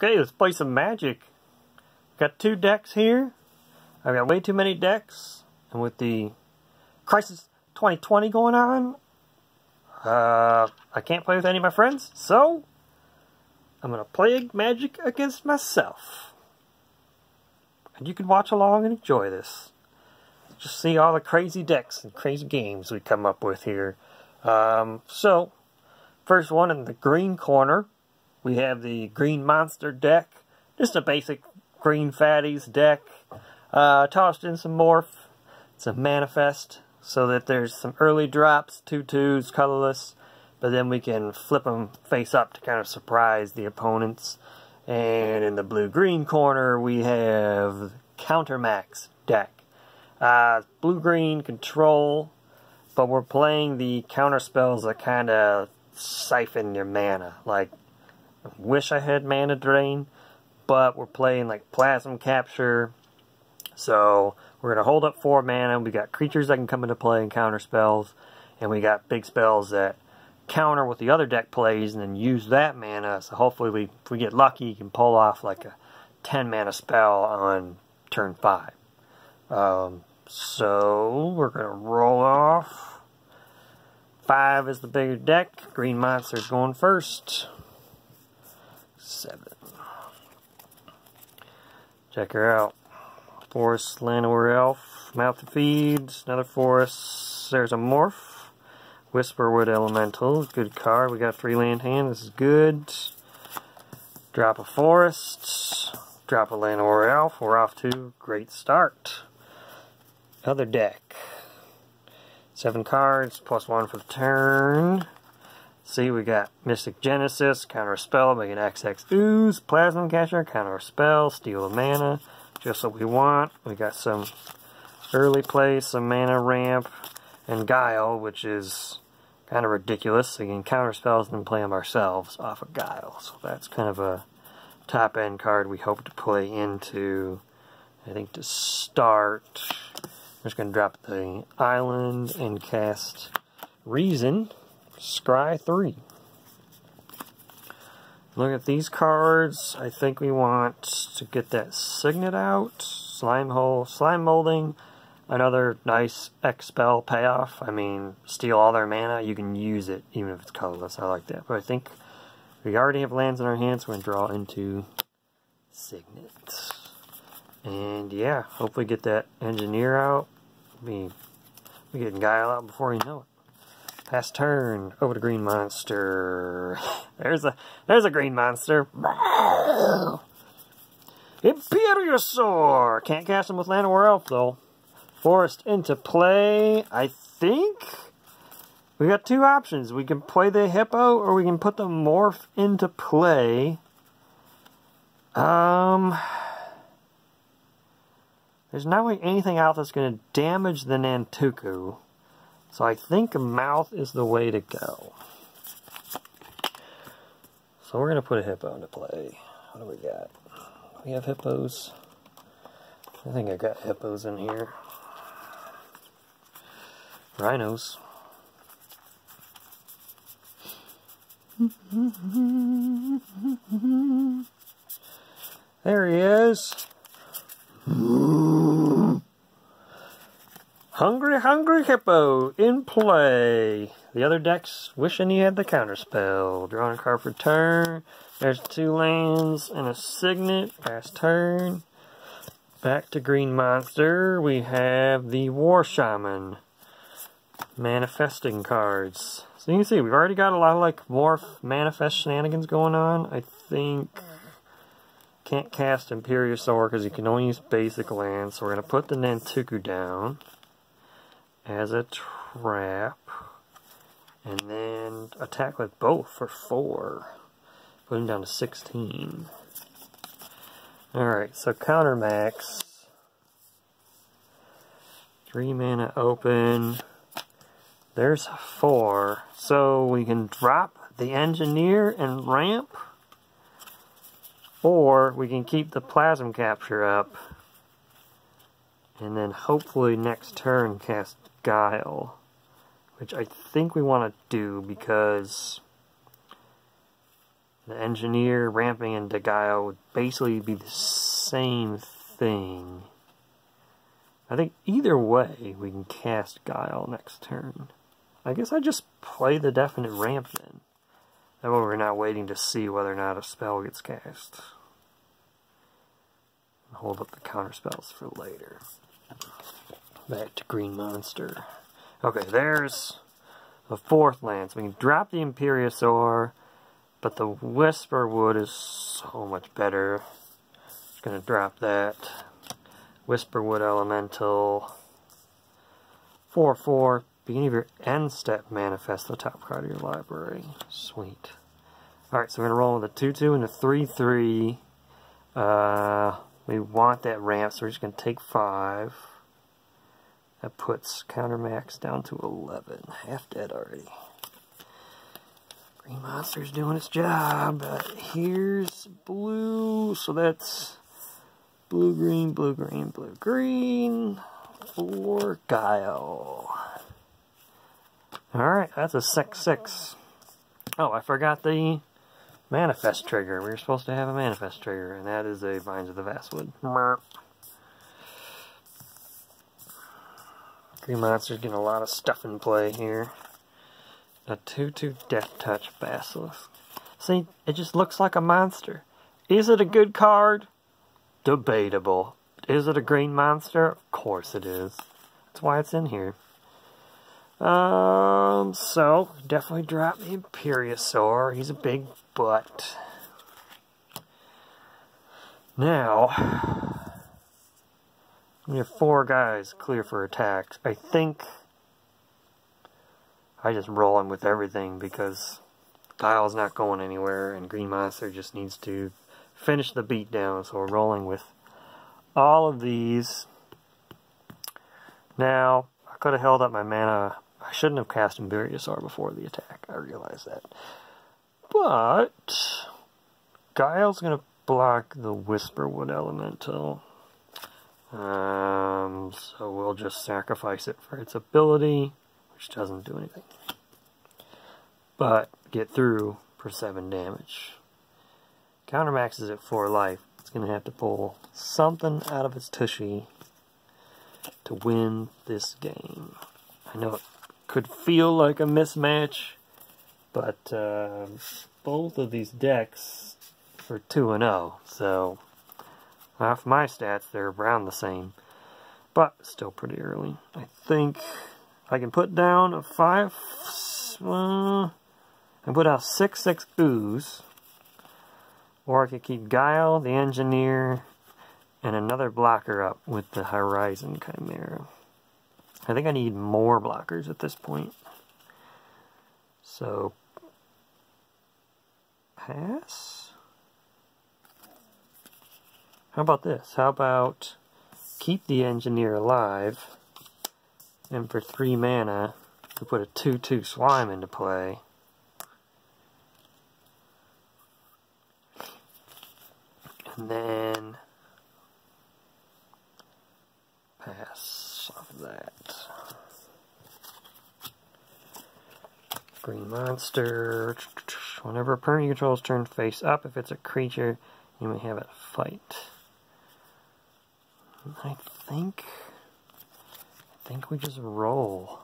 Okay, let's play some Magic. Got two decks here. I've got way too many decks. And with the Crisis 2020 going on, uh, I can't play with any of my friends. So, I'm going to play Magic against myself. And you can watch along and enjoy this. Just see all the crazy decks and crazy games we come up with here. Um, so, first one in the green corner we have the Green Monster deck. Just a basic Green Fatties deck. Uh, tossed in some Morph. It's a Manifest. So that there's some early drops, 2-2s, colorless. But then we can flip them face up to kind of surprise the opponents. And in the blue-green corner, we have Countermax deck. Uh, blue-green control, but we're playing the counter spells that kind of siphon your mana. Like wish I had Mana Drain, but we're playing like Plasm Capture, so we're going to hold up 4 mana. And we got creatures that can come into play and counter spells, and we got big spells that counter what the other deck plays and then use that mana. So hopefully we, if we get lucky, you can pull off like a 10 mana spell on turn 5. Um, so we're going to roll off. 5 is the bigger deck. Green Monster's going first seven. Check her out. Forest Llanowar Elf, Mouth to Feeds, another forest. There's a Morph. Whisperwood Elemental, good card. We got three land hand, this is good. Drop a forest. Drop a Llanowar Elf. We're off to great start. Other deck. Seven cards, plus one for the turn. See, we got Mystic Genesis, counter spell, make an XX Ooze, Plasm Capture, counter spell, steal a mana, just what we want. We got some early play, some mana ramp, and Guile, which is kind of ridiculous. Can counter spells and play them ourselves off of Guile. So that's kind of a top end card we hope to play into. I think to start, I'm just going to drop the island and cast Reason. Scry 3. Look at these cards. I think we want to get that Signet out. Slime Hole, Slime Molding. Another nice X-Spell payoff. I mean, steal all their mana. You can use it even if it's colorless. I like that. But I think we already have lands in our hands. We're going to draw into Signet. And yeah, hopefully get that Engineer out. We, we getting Guile out before you know it. Pass turn. Over to Green Monster. There's a there's a Green Monster. Imperiosaur! Can't cast him with Llanowar Elf, though. Forest into play. I think we got two options. We can play the Hippo, or we can put the Morph into play. Um... There's not really anything out that's going to damage the Nantuko. So I think mouth is the way to go. So we're going to put a hippo into play. What do we got? We have hippos. I think I got hippos in here. Rhinos. There he is. Hungry, hungry hippo in play. The other deck's wishing he had the counterspell. Drawing a card for turn. There's two lands and a signet. Pass turn. Back to Green Monster. We have the War Shaman. Manifesting cards. So you can see, we've already got a lot of like morph manifest shenanigans going on. I think can't cast Imperiosaur because you can only use basic lands. So we're going to put the Nantuko down as a trap. And then attack with both for 4. Put him down to 16. Alright, so counter max. 3 mana open. There's 4. So we can drop the engineer and ramp. Or we can keep the plasm capture up. And then hopefully next turn cast Guile, which I think we want to do because the engineer ramping into Guile would basically be the same thing. I think either way we can cast Guile next turn. I guess I just play the definite ramp then. That way we're not waiting to see whether or not a spell gets cast. Hold up the counter spells for later. Back to Green Monster. Okay, there's the fourth land. So we can drop the Imperiosaur, but the Whisperwood is so much better. Just gonna drop that. Whisperwood Elemental. 4-4. Beginning of your end step, manifest the top card of your library. Sweet. Alright, so we're going to roll with a 2-2 and a 3-3. Uh, we want that ramp, so we're just going to take 5. That puts counter max down to 11. Half dead already. Green Monster's doing its job. But here's blue, so that's blue, green, blue, green, blue, green for Guile. Alright, that's a 6-6. Oh, I forgot the manifest trigger. We were supposed to have a manifest trigger, and that is a Vines of the Vastwood. Monster's getting a lot of stuff in play here. A 2-2 Death Touch Basilisk. See, it just looks like a monster. Is it a good card? Debatable. Is it a green monster? Of course it is. That's why it's in here. Um, so, definitely drop the Imperiosaur. He's a big butt. Now, we have four guys clear for attacks. I think I just roll him with everything because Guile's not going anywhere and Green Monster just needs to finish the beatdown. So we're rolling with all of these. Now, I could have held up my mana I shouldn't have cast Imperiosaur before the attack. I realize that. But Guile's going to block the Whisperwood Elemental. Um, so we'll just sacrifice it for its ability, which doesn't do anything. But get through for 7 damage. Countermax is at 4 life. It's going to have to pull something out of its tushy to win this game. I know it could feel like a mismatch, but uh, both of these decks are 2 and 0, so off my stats, they're around the same, but still pretty early. I think I can put down a 5, uh, and put out 6 6 ooze, or I could keep Guile, the Engineer, and another blocker up with the Horizon Chimera. I think I need more blockers at this point. So, pass? How about this? How about keep the engineer alive, and for 3 mana, we put a 2-2 slime into play. And then pass off of that. Green monster. Whenever a permanent you control is turned face up, if it's a creature, you may have it fight. I think, I think we just roll.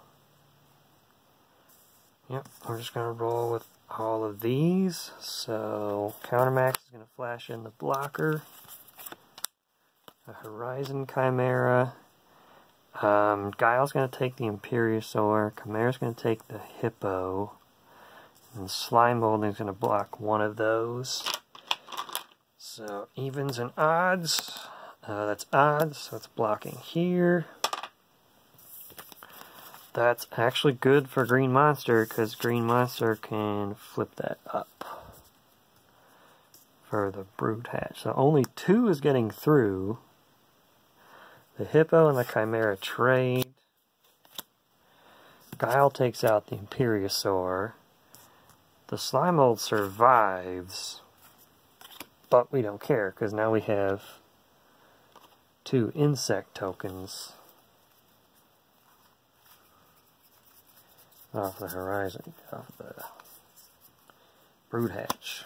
Yep, we're just gonna roll with all of these. So Countermax is gonna flash in the blocker. A Horizon Chimera. Um, Guile's to take the Imperiosaur. Chimera's to take the Hippo. And Slime Molding's to block one of those. So, evens and odds. Uh, that's odds, so it's blocking here. That's actually good for Green Monster, because Green Monster can flip that up for the Brood Hatch. So only two is getting through. The Hippo and the Chimera trade. Guile takes out the Imperiosaur. The Slime Mold survives, but we don't care because now we have Two insect tokens off the horizon, off the brood hatch.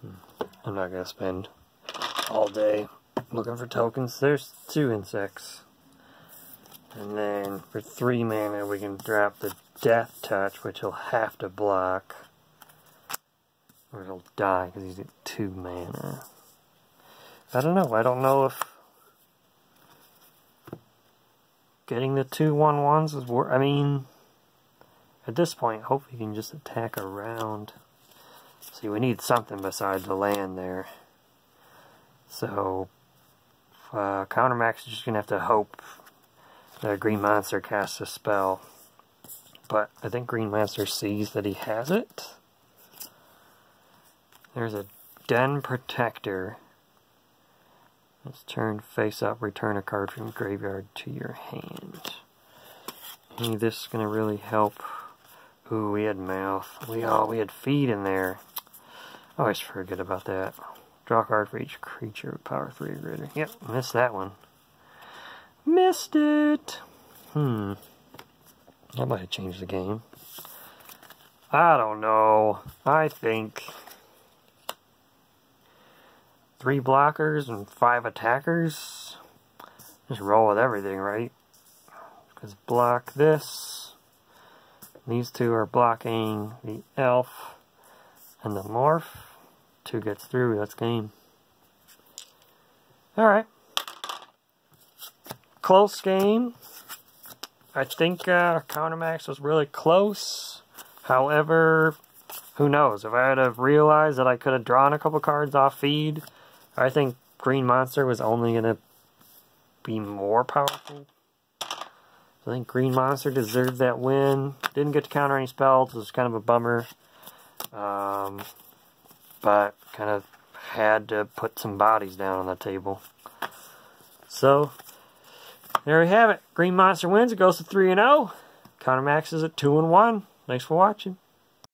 Hmm. I'm not going to spend all day looking for tokens. There's two insects. And then for three mana, we can drop the Death Touch, which he'll have to block. Or he'll die because he's at two mana. I don't know. I don't know if getting the two one ones is worth. I mean, at this point, hopefully you can just attack around. See, we need something besides the land there. So, uh, Countermax is just going to have to hope the Green Monster casts a spell. But I think Green Monster sees that he has it. There's a Den Protector. Let's turn face up, return a card from graveyard to your hand. This is going to really help. Ooh, we had mouth. We all we had feet in there. I always forget about that. Draw a card for each creature with power 3 or greater. Yep, missed that one. Missed it! Hmm. That might have changed the game. I don't know. I think three blockers and five attackers. Just roll with everything, right? Because block this. These two are blocking the elf and the morph. Two gets through, that's game. Alright. Close game. I think uh, Countermax was really close. However, who knows? If I had have realized that I could have drawn a couple cards off feed, I think Green Monster was only going to be more powerful. I think Green Monster deserved that win. Didn't get to counter any spells, it was kind of a bummer. Um, but kind of had to put some bodies down on the table. So, there we have it. Green Monster wins. It goes to 3 and 0. Countermax is at 2 and 1. Thanks for watching.